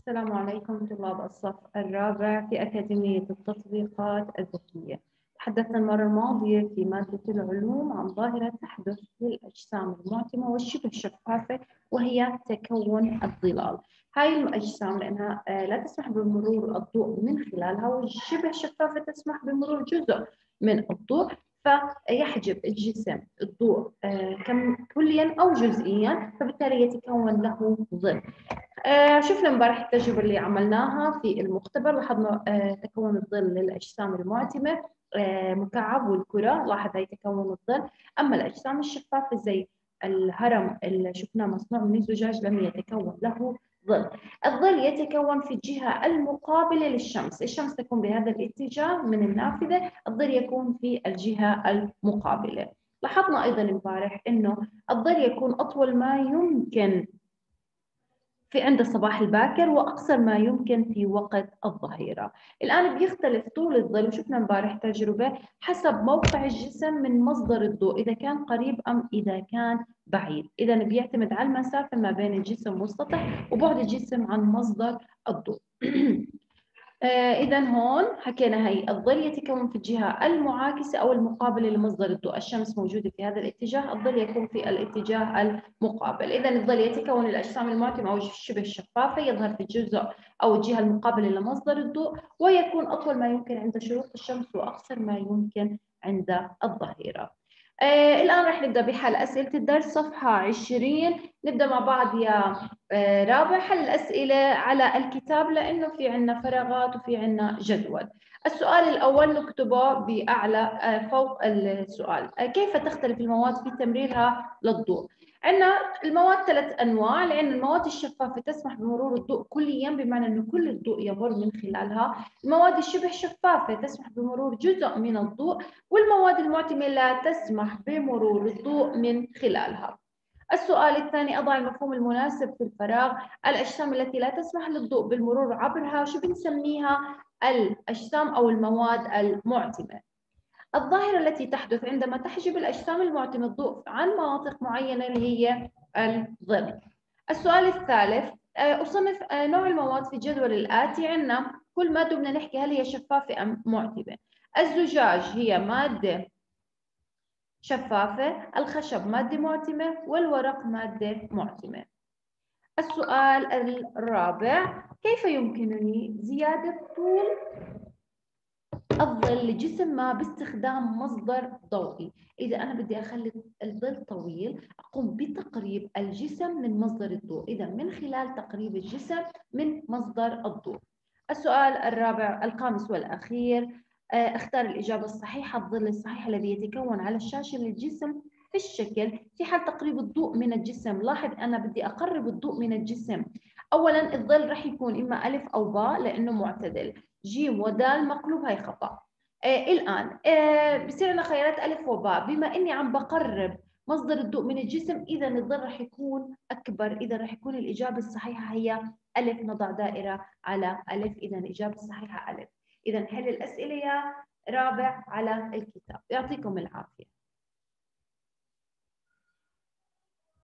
السلام عليكم طلاب الصف الرابع في أكاديمية التطبيقات الذكية. تحدثنا المرة الماضية في مادة العلوم عن ظاهرة تحدث للأجسام المعتمة والشبه شفافة وهي تكون الظلال. هاي الأجسام لأنها آه، لا تسمح بمرور الضوء من خلالها والشبه شفافة تسمح بمرور جزء من الضوء فيحجب الجسم الضوء آه، كليا أو جزئيا فبالتالي يتكون له ظل. آه، شفنا امبارح التجربة اللي عملناها في المختبر. لاحظنا آه، تكون الظل للأجسام المعتمة مكعب والكرة لاحظ هي تكون الظل. أما الأجسام الشفافه زي الهرم اللي شفناه مصنوع من الزجاج لم يتكون له ظل. الظل يتكون في الجهة المقابلة للشمس. الشمس تكون بهذا الاتجاه من النافذة الظل يكون في الجهة المقابلة. لاحظنا أيضا امبارح أنه الظل يكون أطول ما يمكن في عند الصباح الباكر وأقصر ما يمكن في وقت الظهيرة. الآن بيختلف طول الظل وشفنا امبارح تجربة حسب موقع الجسم من مصدر الضوء إذا كان قريب أم إذا كان بعيد، إذا بيعتمد على المسافة ما بين الجسم والسطح وبعد الجسم عن مصدر الضوء. آه، إذا هون حكينا هي الظل يتكون في الجهة المعاكسة أو المقابلة لمصدر الضوء، الشمس موجودة في هذا الاتجاه، الظل يكون في الاتجاه المقابل، إذا الظل يتكون الأجسام المعتمة أو شبه الشفافة يظهر في الجزء أو الجهة المقابلة لمصدر الضوء، ويكون أطول ما يمكن عند شروق الشمس وأقصر ما يمكن عند الظهيرة. آه الآن رح نبدأ بحل أسئلة الدرس. صفحة 20 نبدأ مع بعض يا آه رابع. حل الأسئلة على الكتاب لأنه في عنا فراغات وفي عنا جدول. السؤال الأول نكتبه بأعلى آه فوق السؤال. آه كيف تختلف المواد في تمريرها للضوء؟ عندنا المواد ثلاث أنواع لأن المواد الشفافة تسمح بمرور الضوء كليا بمعنى انه كل الضوء يمر من خلالها. المواد الشبه شفافة تسمح بمرور جزء من الضوء والمواد المعتمه لا تسمح بمرور الضوء من خلالها. السؤال الثاني أضع المفهوم المناسب في الفراغ. الأجسام التي لا تسمح للضوء بالمرور عبرها شو بنسميها؟ الأجسام أو المواد المعتمة الظاهرة التي تحدث عندما تحجب الأجسام المعتمة الضوء عن مناطق معينة اللي هي الظل. السؤال الثالث آه، أصنف آه، نوع المواد في الجدول الآتي عندنا كل مادة بدنا نحكي هل هي شفافة أم معتمة. الزجاج هي مادة شفافة، الخشب مادة معتمة، والورق مادة معتمة. السؤال الرابع كيف يمكنني زيادة طول الظل لجسم ما باستخدام مصدر ضوئي. إذا أنا بدي أخلي الظل طويل أقوم بتقريب الجسم من مصدر الضوء. إذا من خلال تقريب الجسم من مصدر الضوء. السؤال الرابع الخامس والأخير آه، أختار الإجابة الصحيحة. الظل الصحيح الذي يتكون على الشاشة للجسم في الشكل في حال تقريب الضوء من الجسم. لاحظ أنا بدي أقرب الضوء من الجسم. أولا الظل رح يكون إما ألف أو باء لأنه معتدل. جيم ودال مقلوب هاي خطأ. آه الآن آه بصير عندنا خيارات ألف وباء بما إني عم بقرب مصدر الضوء من الجسم إذا الظل رح يكون أكبر. إذا رح يكون الإجابة الصحيحة هي ألف. نضع دائرة على ألف. إذا الإجابة الصحيحة ألف. إذا حل الأسئلة يا رابع على الكتاب. يعطيكم العافية.